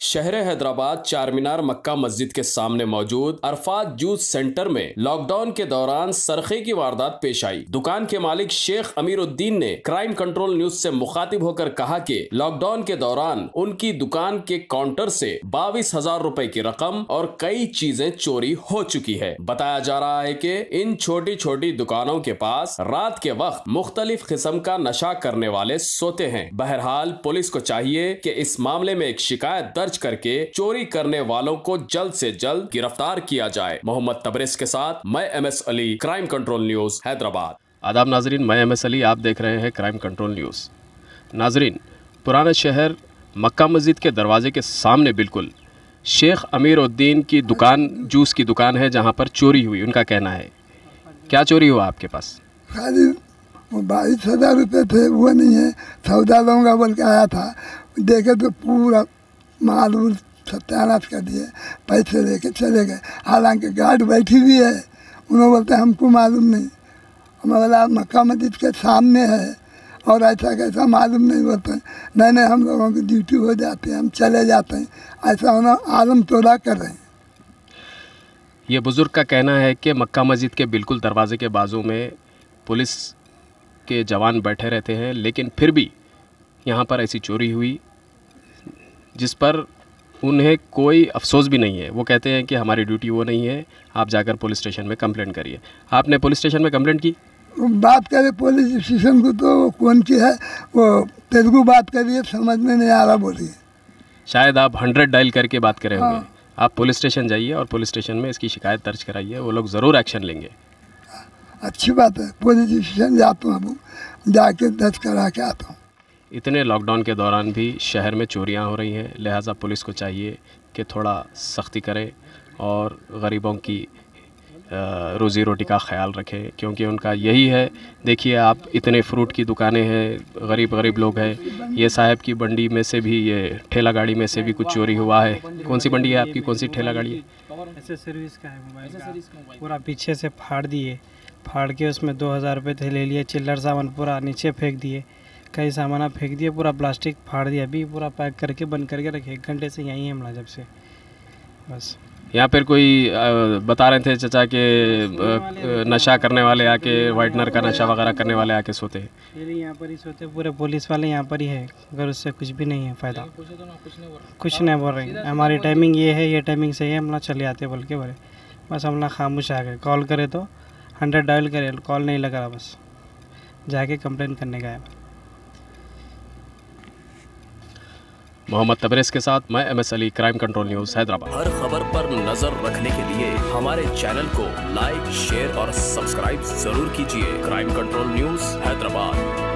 शहर हैदराबाद चार मीनार मक्का मस्जिद के सामने मौजूद अरफात जूस सेंटर में लॉकडाउन के दौरान सरखे की वारदात पेश आई। दुकान के मालिक शेख अमीरुद्दीन ने क्राइम कंट्रोल न्यूज़ से मुखातिब होकर कहा कि लॉकडाउन के दौरान उनकी दुकान के काउंटर से बाईस हज़ार रूपए की रकम और कई चीज़ें चोरी हो चुकी है। बताया जा रहा है की इन छोटी छोटी दुकानों के पास रात के वक्त मुख्तलिफ़ किस्म का नशा करने वाले सोते हैं। बहरहाल, पुलिस को चाहिए की इस मामले में एक शिकायत दर्ज करके चोरी करने वालों को जल्द से जल्द गिरफ़्तार किया जाए। मोहम्मद तबरेज के साथ मैं M S Ali crime control news Hyderabad. आदाब नाजरीन मैं एम एस अली आप देख रहे हैं क्राइम कंट्रोल न्यूज़। नाजरीन पुराना शहर मक्का मस्जिद के दरवाजे के सामने बिल्कुल शेख अमीर उद्दीन की दुकान जूस की दुकान है जहाँ पर चोरी हुई उनका कहना है। क्या चोरी हुआ आपके पास? खाली वो बाईस हज़ार रुपये थे वो नहीं है। सौदा लूँगा बोल के आया था। देखे तो पूरा माल उल सत्यानाश कर दिए, पैसे लेके चले गए। हालाँकि गार्ड बैठी हुई है, उन्होंने बोलते, हमको मालूम नहीं। हमें बोला मक्का मस्जिद के सामने है। और ऐसा कैसा मालूम नहीं, बोलते नहीं नहीं, हम लोगों की ड्यूटी हो जाती है, हम चले जाते हैं। ऐसा उन्होंने आलम तोड़ा कर रहे हैं। ये बुज़ुर्ग का कहना है कि मक्का मस्जिद के बिल्कुल दरवाजे के बाजू में पुलिस के जवान बैठे रहते हैं, लेकिन फिर भी यहाँ पर ऐसी चोरी हुई। जिस पर उन्हें कोई अफसोस भी नहीं है। वो कहते हैं कि हमारी ड्यूटी वो नहीं है आप जाकर पुलिस स्टेशन में कंप्लेंट करिए। आपने पुलिस स्टेशन में कंप्लेंट की? बात करें पुलिस स्टेशन को तो कौन की है? वो तेलुगु बात करिए समझ में नहीं आ रहा बोलिए शायद आप हंड्रेड डायल करके बात करे होंगे। आप पुलिस स्टेशन जाइए और पुलिस स्टेशन में इसकी शिकायत दर्ज कराइए वो लोग ज़रूर एक्शन लेंगे। अच्छी बात है पुलिस स्टेशन जाता हूँ अब जाके दर्ज करा के आता हूँ। इतने लॉकडाउन के दौरान भी शहर में चोरियाँ हो रही हैं। लिहाजा पुलिस को चाहिए कि थोड़ा सख्ती करें और गरीबों की रोज़ी रोटी का ख्याल रखें, क्योंकि उनका यही है। देखिए, आप इतने फ्रूट की दुकानें हैं गरीब गरीब लोग हैं। ये साहब की बंडी में से भी, ये ठेला गाड़ी में से भी कुछ चोरी हुआ है। कौन सी बंडी है आपकी? कौन सी ठेला गाड़ी है? ऐसे सर्विस का है मोबाइल का। पूरा पीछे से फाड़ दिए। फाड़ के उसमें दो हज़ार रुपये थे, ले लिए, चिल्लर सामान पूरा नीचे फेंक दिए। कई सामान आप फेंक दिया पूरा प्लास्टिक फाड़ दिया अभी पूरा पैक करके बंद करके रखे एक घंटे से यहीं है हमला जब से। बस। यहाँ पर कोई बता रहे थे चचा के नशा करने वाले आके वाइटनर का नशा वगैरह करने वाले आके सोते हैं। यहाँ पर ही सोते पूरे पुलिस वाले यहाँ पर ही है अगर उससे कुछ भी नहीं है फ़ायदा। कुछ नहीं बोल रहे। हमारी टाइमिंग ये है ये टाइमिंग से ही हमला चले आते बोल के बोले बस हमला खामोश आ गए कॉल करे तो हंड्रेड डायल करे कॉल नहीं लगा रहा बस। जाके कंप्लेन करने गया मोहम्मद तबरेज के साथ मैं M S Ali, crime control news, Hyderabad. हर खबर पर नज़र रखने के लिए हमारे चैनल को लाइक, शेयर और सब्सक्राइब ज़रूर कीजिए। Crime control news, Hyderabad.